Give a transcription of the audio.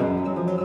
Música